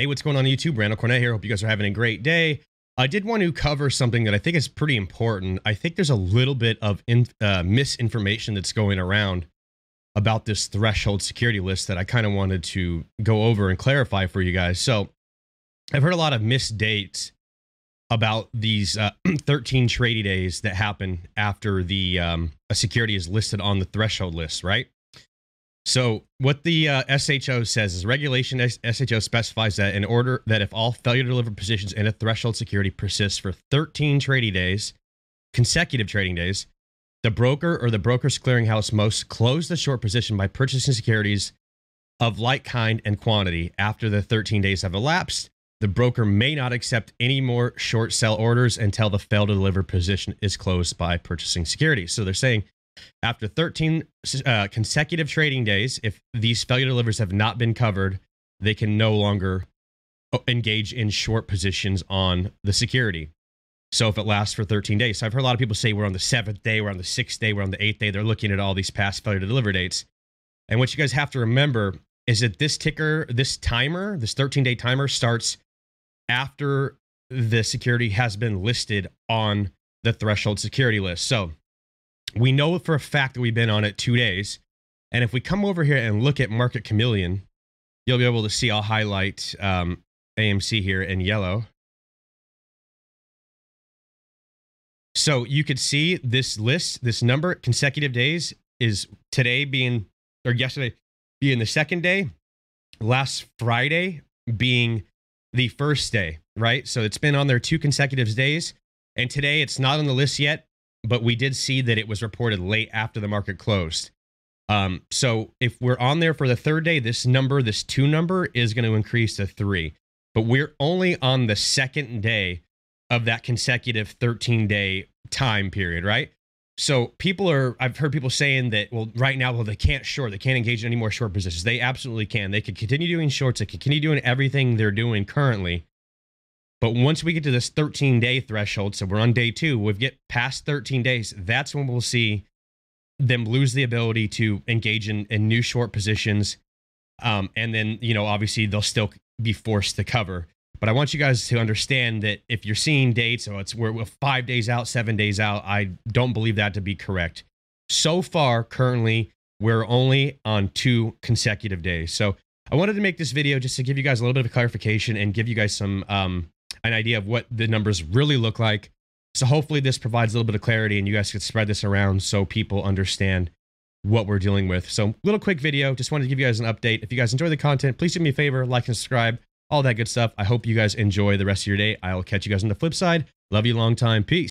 Hey, what's going on YouTube? Randall Cornett here. Hope you guys are having a great day. I did want to cover something that I think is pretty important. I think there's a little bit of in, uh, misinformation that's going around about this threshold security list that I kind of wanted to go over and clarify for you guys. So, I've heard a lot of missed dates about these uh, 13 trading days that happen after the um, a security is listed on the threshold list, right? So what the uh, SHO says is regulation SHO specifies that in order that if all failure to deliver positions in a threshold security persists for 13 trading days, consecutive trading days, the broker or the broker's clearinghouse must close the short position by purchasing securities of like kind and quantity after the 13 days have elapsed. The broker may not accept any more short sell orders until the fail to deliver position is closed by purchasing securities. So they're saying after 13 uh, consecutive trading days, if these failure delivers have not been covered, they can no longer uh, engage in short positions on the security. So if it lasts for 13 days, so I've heard a lot of people say we're on the seventh day, we're on the sixth day, we're on the eighth day. They're looking at all these past failure to deliver dates. And what you guys have to remember is that this ticker, this timer, this 13 day timer starts after the security has been listed on the threshold security list. So we know for a fact that we've been on it two days. And if we come over here and look at Market Chameleon, you'll be able to see I'll highlight um, AMC here in yellow. So you could see this list, this number, consecutive days is today being, or yesterday being the second day, last Friday being the first day, right? So it's been on there two consecutive days. And today it's not on the list yet but we did see that it was reported late after the market closed. Um, so if we're on there for the third day, this number, this two number, is going to increase to three. But we're only on the second day of that consecutive 13 day time period, right? So people are, I've heard people saying that, well, right now, well, they can't short, they can't engage in any more short positions. They absolutely can. They can continue doing shorts, they can continue doing everything they're doing currently. But once we get to this 13 day threshold, so we're on day two, we get past 13 days, that's when we'll see them lose the ability to engage in, in new short positions. Um, and then, you know, obviously they'll still be forced to cover. But I want you guys to understand that if you're seeing dates, so it's we're five days out, seven days out, I don't believe that to be correct. So far, currently, we're only on two consecutive days. So I wanted to make this video just to give you guys a little bit of clarification and give you guys some um, an idea of what the numbers really look like. So hopefully this provides a little bit of clarity and you guys can spread this around so people understand what we're dealing with. So little quick video, just wanted to give you guys an update. If you guys enjoy the content, please do me a favor, like and subscribe, all that good stuff. I hope you guys enjoy the rest of your day. I'll catch you guys on the flip side. Love you long time. Peace.